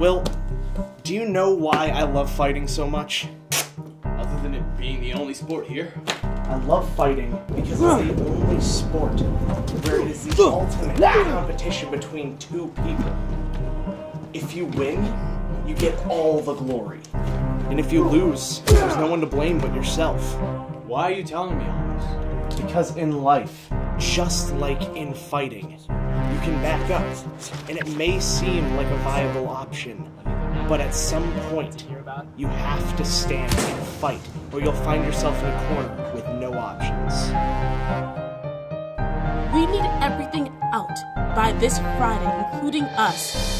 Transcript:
Will, do you know why I love fighting so much? Other than it being the only sport here. I love fighting because it's the only sport where it is the ultimate competition between two people. If you win, you get all the glory. And if you lose, there's no one to blame but yourself. Why are you telling me all this? Because in life, just like in fighting, you can back up, and it may seem like a viable option, but at some point, you have to stand and fight, or you'll find yourself in a corner with no options. We need everything out by this Friday, including us.